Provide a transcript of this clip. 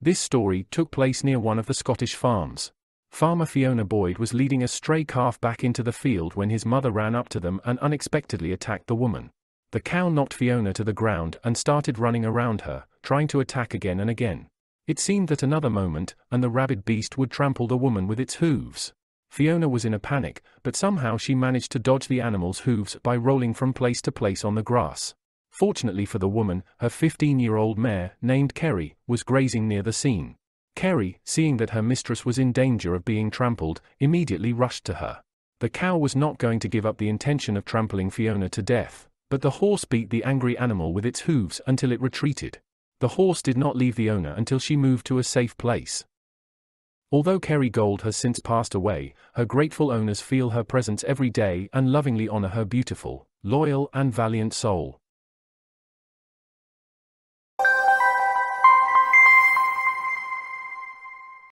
This story took place near one of the Scottish farms. Farmer Fiona Boyd was leading a stray calf back into the field when his mother ran up to them and unexpectedly attacked the woman. The cow knocked Fiona to the ground and started running around her, trying to attack again and again. It seemed that another moment, and the rabid beast would trample the woman with its hooves. Fiona was in a panic, but somehow she managed to dodge the animal's hooves by rolling from place to place on the grass. Fortunately for the woman, her 15-year-old mare, named Kerry, was grazing near the scene. Kerry, seeing that her mistress was in danger of being trampled, immediately rushed to her. The cow was not going to give up the intention of trampling Fiona to death, but the horse beat the angry animal with its hooves until it retreated. The horse did not leave the owner until she moved to a safe place. Although Kerry Gold has since passed away, her grateful owners feel her presence every day and lovingly honor her beautiful, loyal and valiant soul.